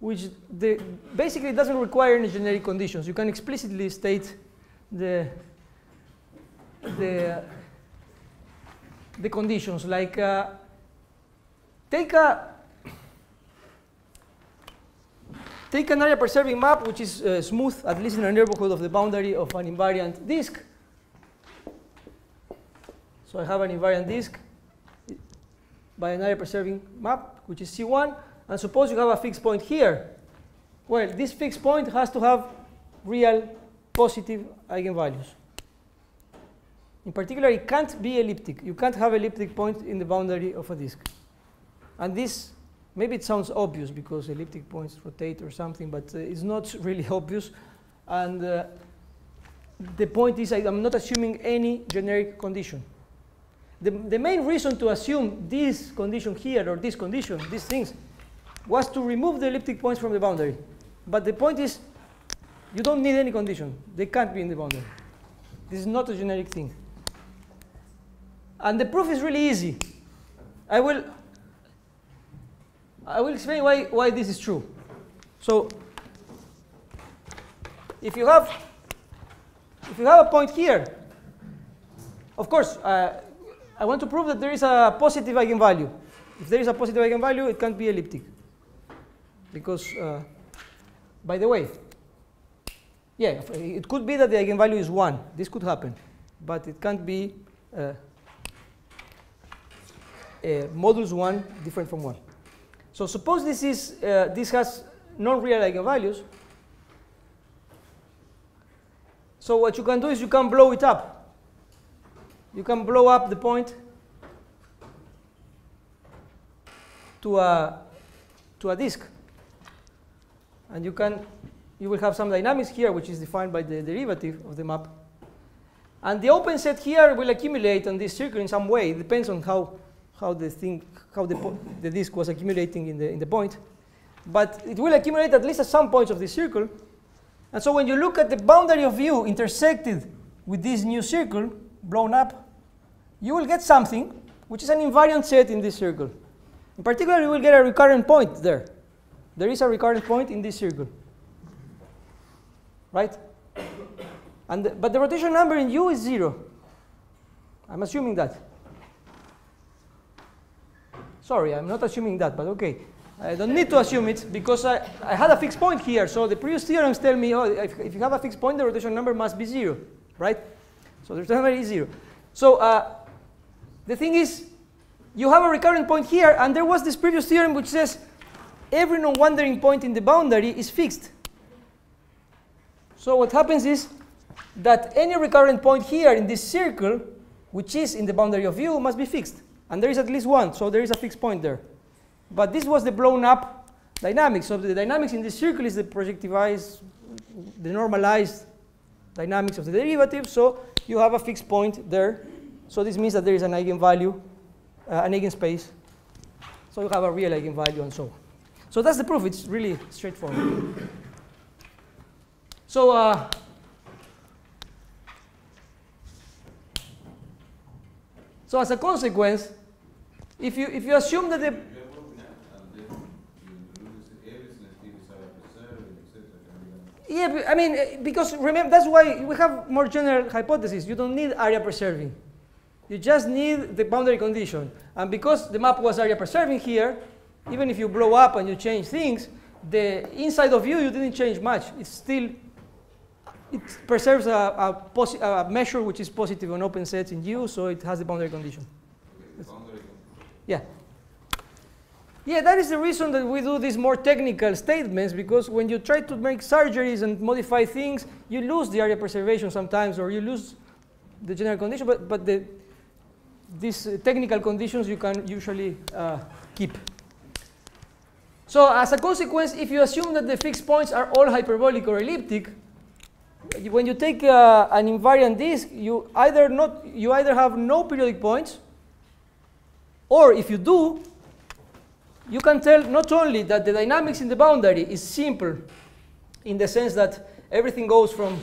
which the, basically doesn't require any generic conditions. You can explicitly state the, the, the conditions, like uh, take a Take an area preserving map which is uh, smooth, at least in a neighborhood of the boundary of an invariant disk. So I have an invariant disk by an area preserving map, which is C1. And suppose you have a fixed point here. Well, this fixed point has to have real positive eigenvalues. In particular, it can't be elliptic. You can't have elliptic points in the boundary of a disk. And this Maybe it sounds obvious because elliptic points rotate or something, but uh, it's not really obvious. And uh, the point is I, am not assuming any generic condition. The, the main reason to assume this condition here or this condition, these things, was to remove the elliptic points from the boundary. But the point is, you don't need any condition. They can't be in the boundary. This is not a generic thing. And the proof is really easy. I will I will explain why, why this is true. So if you have if you have a point here, of course, uh, I want to prove that there is a positive eigenvalue. If there is a positive eigenvalue, it can't be elliptic. Because, uh, by the way, yeah, it could be that the eigenvalue is 1. This could happen. But it can't be uh, modulus 1 different from 1. So suppose this, is, uh, this has non-real eigenvalues. So what you can do is you can blow it up. You can blow up the point to a, to a disk. And you can you will have some dynamics here, which is defined by the derivative of the map. And the open set here will accumulate on this circle in some way. It depends on how how the thing, how the, the disk was accumulating in the, in the point. But it will accumulate at least at some points of the circle. And so when you look at the boundary of U intersected with this new circle blown up, you will get something which is an invariant set in this circle. In particular, you will get a recurrent point there. There is a recurrent point in this circle. Right? And the, but the rotation number in U is zero. I'm assuming that. Sorry, I'm not assuming that, but okay. I don't need to assume it because I, I had a fixed point here. So the previous theorems tell me, oh, if, if you have a fixed point, the rotation number must be zero, right? So the rotation number is zero. So uh, the thing is, you have a recurrent point here, and there was this previous theorem which says every non-wandering point in the boundary is fixed. So what happens is that any recurrent point here in this circle, which is in the boundary of U, must be fixed. And there is at least one, so there is a fixed point there. But this was the blown up dynamics. So the dynamics in this circle is the projectivized, the normalized dynamics of the derivative. So you have a fixed point there. So this means that there is an eigenvalue, uh, an eigenspace. So you have a real eigenvalue and so on. So that's the proof. It's really straightforward. So uh, so as a consequence, if you, if you assume that the Yeah, I mean, eh, because remember, that's why we have more general hypotheses. You don't need area preserving. You just need the boundary condition. And because the map was area preserving here, even if you blow up and you change things, the inside of you, U didn't change much. It's still, it preserves a, a, a measure which is positive on open sets in U, so it has the boundary condition. Yeah. Yeah, that is the reason that we do these more technical statements because when you try to make surgeries and modify things, you lose the area preservation sometimes or you lose the general condition, but, but the, these uh, technical conditions you can usually uh, keep. So as a consequence, if you assume that the fixed points are all hyperbolic or elliptic, when you take uh, an invariant disk, you either not you either have no periodic points or if you do, you can tell not only that the dynamics in the boundary is simple in the sense that everything goes from,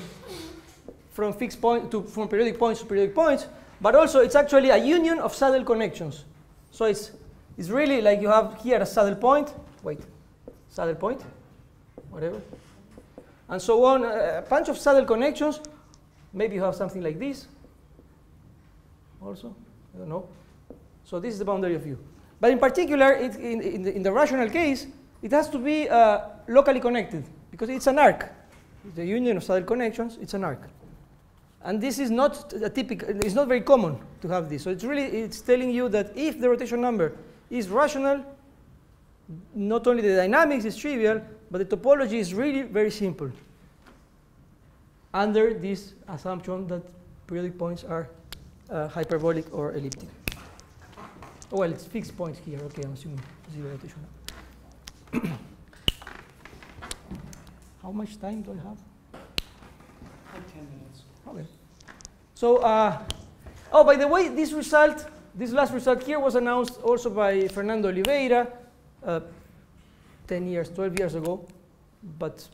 from fixed point to from periodic points to periodic points, but also it's actually a union of saddle connections. So it's, it's really like you have here a saddle point, wait, saddle point, whatever, and so on, a bunch of saddle connections. Maybe you have something like this also, I don't know. So this is the boundary of U. But in particular, it, in, in, the, in, the, rational case, it has to be uh, locally connected because it's an arc. The union of saddle connections, it's an arc. And this is not a typical, it's not very common to have this. So it's really, it's telling you that if the rotation number is rational, not only the dynamics is trivial, but the topology is really very simple under this assumption that periodic points are uh, hyperbolic or elliptic. Oh, well, it's fixed points here. Okay, I'm assuming zero rotation. How much time do I have? Like 10 minutes. Okay. So, uh, oh, by the way, this result, this last result here was announced also by Fernando Oliveira uh, 10 years, 12 years ago, but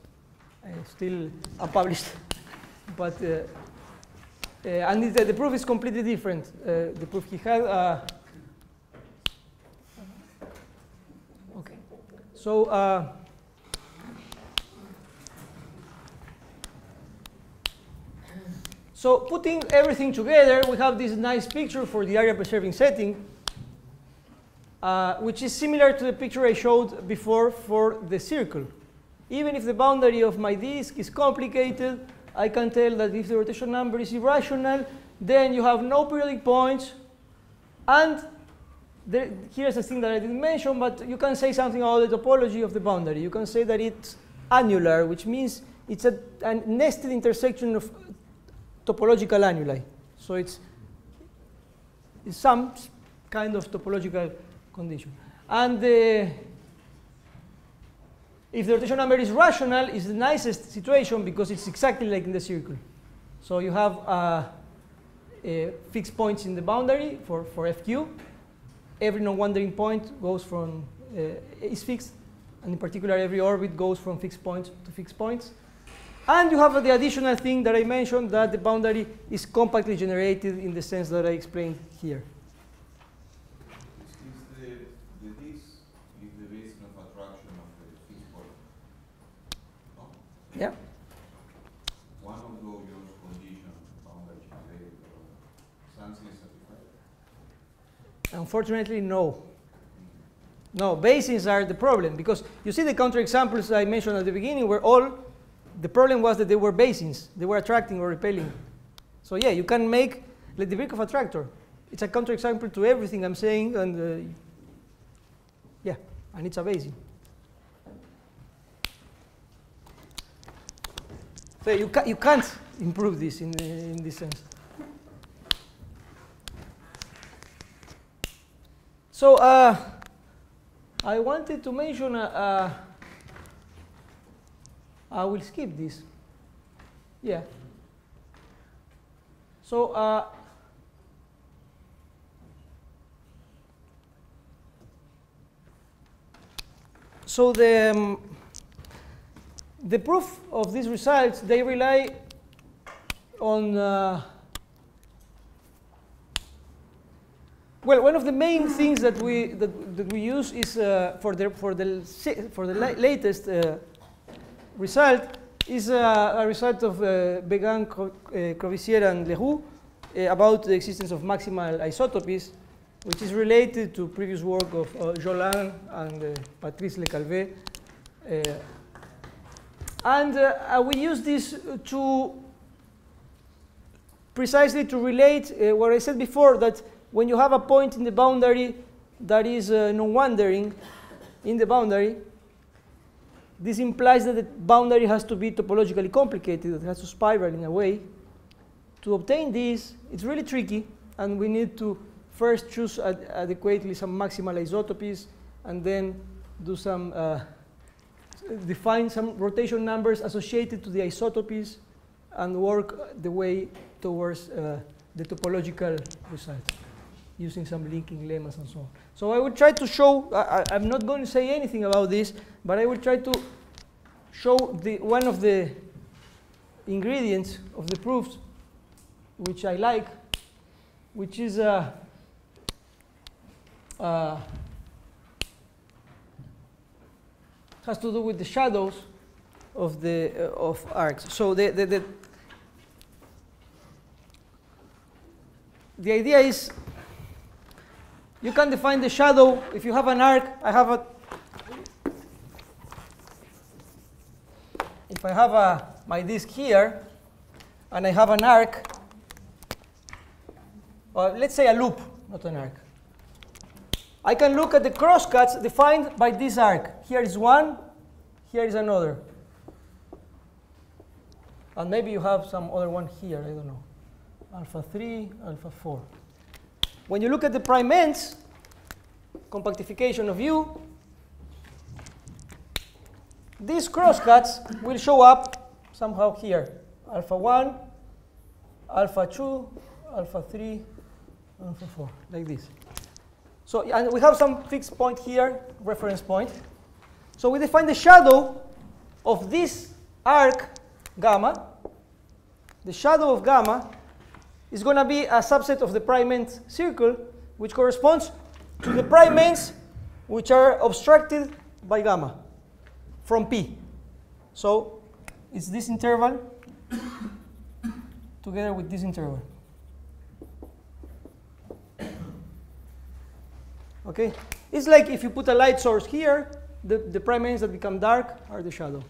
uh, still unpublished. but uh, uh, and the, the, proof is completely different. Uh, the proof he had. Uh, okay. So. So putting everything together, we have this nice picture for the area preserving setting, uh, which is similar to the picture I showed before for the circle. Even if the boundary of my disk is complicated, I can tell that if the rotation number is irrational, then you have no periodic points. And there, here's a thing that I didn't mention, but you can say something about the topology of the boundary. You can say that it's annular, which means it's a, a nested intersection of topological annuli. So it's, it's some kind of topological condition. And uh, if the rotation number is rational, it's the nicest situation because it's exactly like in the circle. So you have uh, fixed points in the boundary for, for FQ. Every non-wandering point goes from, uh, is fixed. And in particular, every orbit goes from fixed points to fixed points. And you have the additional thing that I mentioned, that the boundary is compactly generated in the sense that I explained here. Yeah. One of those conditions found by generated something satisfied? Unfortunately, no. No, basins are the problem because you see the counterexamples I mentioned at the beginning were all, the problem was that they were basins. They were attracting or repelling. So yeah, you can make like the Birkhoff attractor. It's a counterexample to everything I'm saying and uh, yeah, and it's a basin. So you, ca you can't improve this in, in this sense. So uh, I wanted to mention, uh, uh, I will skip this. Yeah. So uh, so the um, the proof of these results, they rely on, uh, well, one of the main things that we, that, that we use is uh, for the, for the, for the la latest uh, result is uh, a result of uh, Béguin, Crovisier, and Le Roux uh, about the existence of maximal isotopies, which is related to previous work of uh, and Patrice Le Calvez. And uh, uh, we use this to precisely to relate uh, what I said before that when you have a point in the boundary that is uh, non-wandering in the boundary, this implies that the boundary has to be topologically complicated, it has to spiral in a way. To obtain this, it's really tricky, and we need to first choose ad adequately some maximal isotopies, and then do some uh, define some rotation numbers associated to the isotopies and work the way towards uh, the topological result using some linking lemmas and so on. So I will try to show, I, am not going to say anything about this, but I will try to show the, one of the ingredients of the proofs which I like, which is uh, has to do with the shadows of the uh, of arcs. So the, the, the the idea is you can define the shadow if you have an arc. I have a if I have a my disk here and I have an arc, or let's say a loop, not an arc. I can look at the crosscuts defined by this arc. Here is one, here is another. And maybe you have some other one here, I don't know. Alpha 3, alpha 4. When you look at the prime ends, compactification of U, these crosscuts will show up somehow here. Alpha 1, alpha 2, alpha 3, alpha 4, like this. So and we have some fixed point here, reference point. So we define the shadow of this arc gamma. The shadow of gamma is going to be a subset of the prime end circle, which corresponds to the prime ends which are obstructed by gamma from P. So it's this interval together with this interval. Okay? It's like if you put a light source here, the, the prime ends that become dark are the shadow.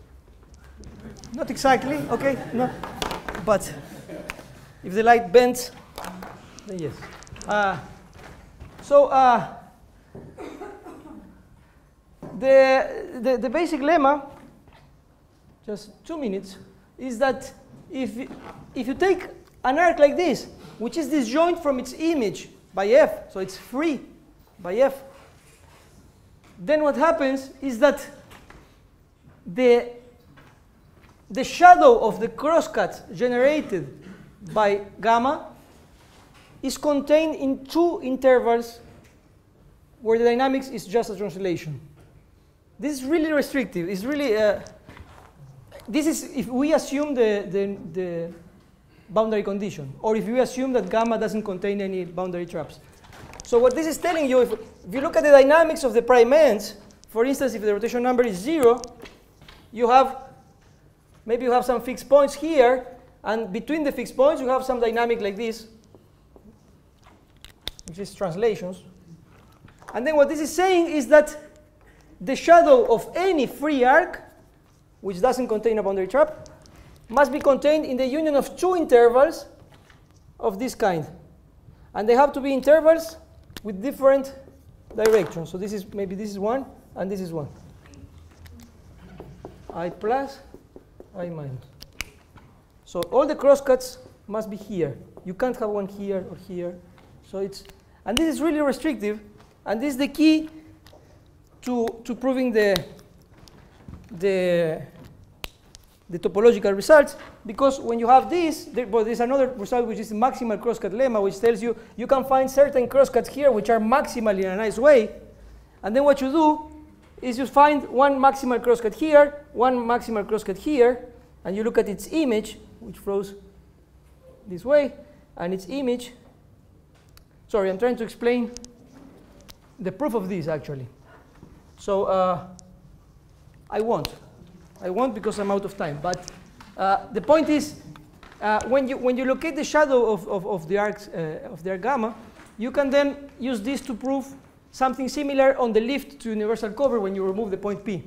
Not exactly, okay? No. But if the light bends, then yes. Uh, so uh, the, the, the basic lemma, just two minutes, is that if, if you take an arc like this, which is disjoint from its image by f, so it's free by f, then what happens is that the, the shadow of the crosscut generated by gamma is contained in two intervals where the dynamics is just a translation. This is really restrictive. It's really, uh, this is if we assume the, the, the boundary condition, or if we assume that gamma doesn't contain any boundary traps. So what this is telling you, if, if you look at the dynamics of the prime ends, for instance, if the rotation number is zero, you have, maybe you have some fixed points here, and between the fixed points, you have some dynamic like this, which is translations. And then what this is saying is that the shadow of any free arc, which doesn't contain a boundary trap, must be contained in the union of two intervals of this kind. And they have to be intervals with different directions. So this is maybe this is one and this is one. I plus, I minus. So all the crosscuts must be here. You can't have one here or here. So it's, and this is really restrictive. And this is the key to, to proving the, the the topological results because when you have this, there, well, there's another result which is the maximal crosscut lemma, which tells you you can find certain crosscuts here which are maximal in a nice way. And then what you do is you find one maximal crosscut here, one maximal crosscut here, and you look at its image, which flows this way, and its image. Sorry, I'm trying to explain the proof of this actually. So uh, I won't. I won't because I'm out of time. But uh, the point is, uh, when, you, when you locate the shadow of, of, of the arcs uh, of their gamma, you can then use this to prove something similar on the lift to universal cover when you remove the point P.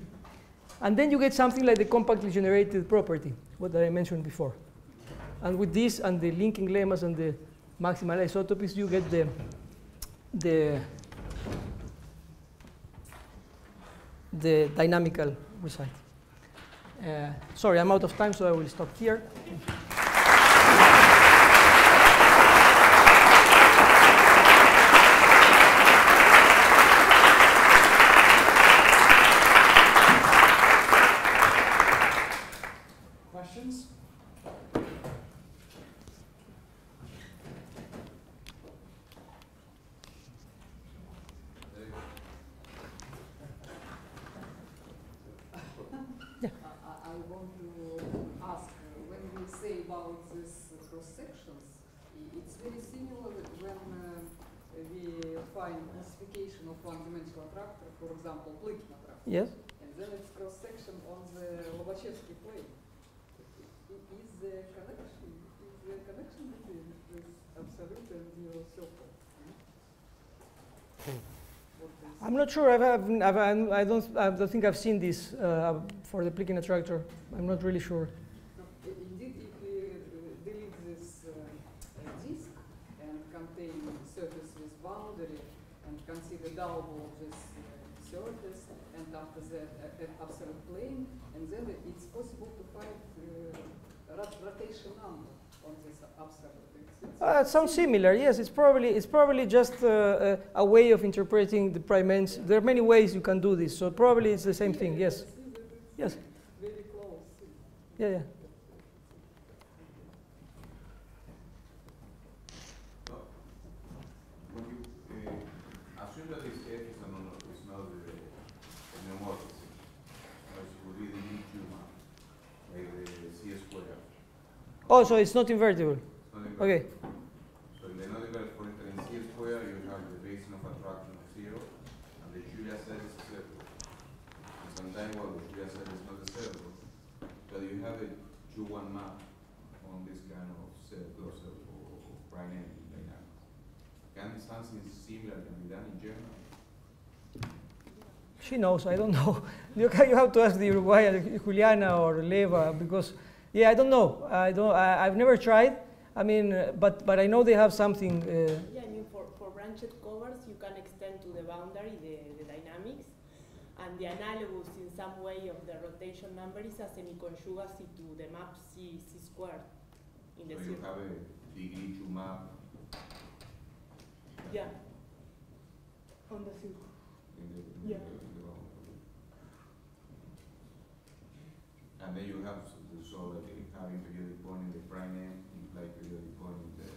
And then you get something like the compactly generated property, what I mentioned before. And with this and the linking lemmas and the maximal isotopies, you get the, the, the dynamical result. Uh, sorry, I'm out of time, so I will stop here. Questions? Uh, I want to ask, uh, when we say about these cross sections, it's very similar when uh, we find of attractor, for example, Plykin attractor, Yes? and then it's cross section on the Lobachevsky plane. Is the connection, is the connection between this absolute and zero circle? Is- I'm not sure. I've, I've, I've, I don't. I don't think I've seen this uh, for the Plykin attractor. I'm not really sure. No, i- Indeed, if we uh, delete this uh, uh, disk and contain surface with boundary and consider double of this uh, surface and after that uh, an absolute plane, and then it's possible to find uh, rot- rotation number on this absolute. It's- it's Uh, it sounds similar. Yes, it's probably it's probably just uh, uh, a way of interpreting the prime ends. There are many ways you can do this. So probably it's the same thing. Yes. can see that it's Yes. Very close. Yeah. Yeah. No. When you, assume that this F is an honor, it's not the homeomorphism. Or it would be the U map, like the C square. Oh, so it's not invertible. It's not invertible. Okay. So in the not invertible, for instance, in C square, you have the basin of attraction of zero, and the Julia set is a circle. And sometimes, well, the Julia set is not a circle, but you have a U1 map on this kind of circle or circle or prime end dynamics. Can something similar can be done in general? She knows. I don't know. You, ca- you have to ask the Uruguayan Juliana or Leva because, yeah, I don't know. I don't. I, I've never tried. I mean, uh, but but I know they have something. Uh, Yeah, I mean, for, for branched covers, you can extend to the boundary the, the dynamics, and the analogous in some way of the rotation number is a semi-conjugacy to the map C, C squared in the So you circle. have a degree two map Yeah. On the circle. in the, in Yeah. the, in the boundary. And then you have s- the so that you having periodic point in the prime end imply periodic point in the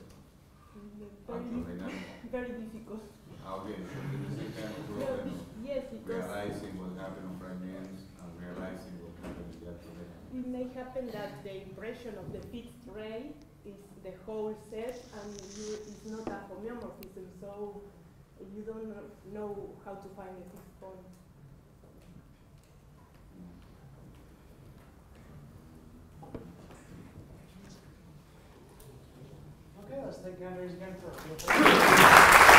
Very, actual di- dynamic. very difficult. Ah, Okay, so there is kind of problem yes, because realizing what happened on prime ends and realizing what happened in the actual dynamic. it may happen that the impression of the fixed ray is the whole set and you, it's not a homeomorphism, so you don't know how to find a fixed point. Let's thank Andres again for.